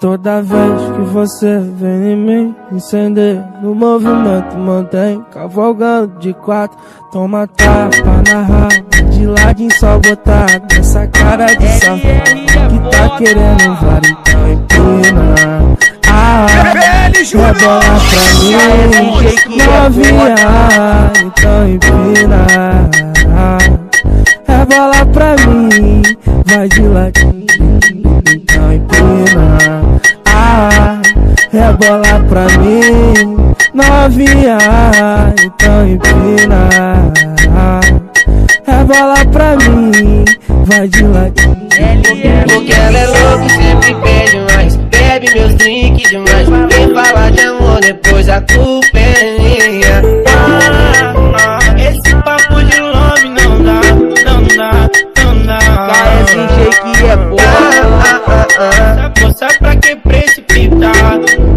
Toda vez que você vem em mim, incender no movimento, mantém cavalgando de quatro. Toma tapa na raba, de ladinho só botar essa cara de safado que tá querendo vara, então empina. Ah, rebola pra mim, novinha, então empina. Rebola pra mim, vai de ladinho, rebola pra mim, novinha, então empina. Rebola pra mim, vai de ladinho. Porque ela é louca e sempre pede mais. Bebe meus drinks demais. Vem falar de amor, depois a culpa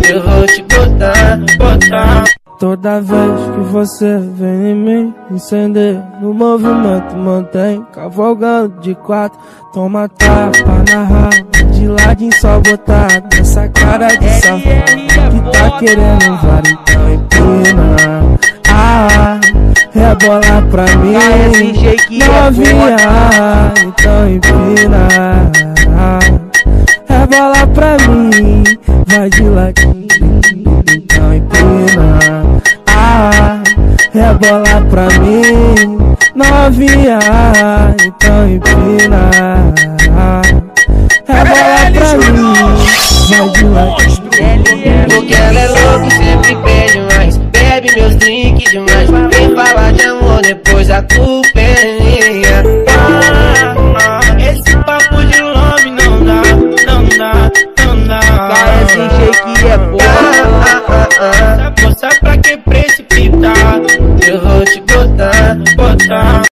Eu vou te botar, botar. Toda vez que você vem em mim, incender no movimento, mantém cavalgando de quatro. Toma tapa na raba, de ladinho só botar essa cara de safado que tá querendo vara, então empina. Ah, rebola pra mim, novinha, então empina. Rebola pra mim, de ladinho, então empina. Ah, rebola pra mim, novinha, então empina. Rebola pra mim, vai de ladinho. Porque ela é louca e sempre pede mais. Bebe meus drinks demais. Vem falar de amor, depois a culpa esse shake é.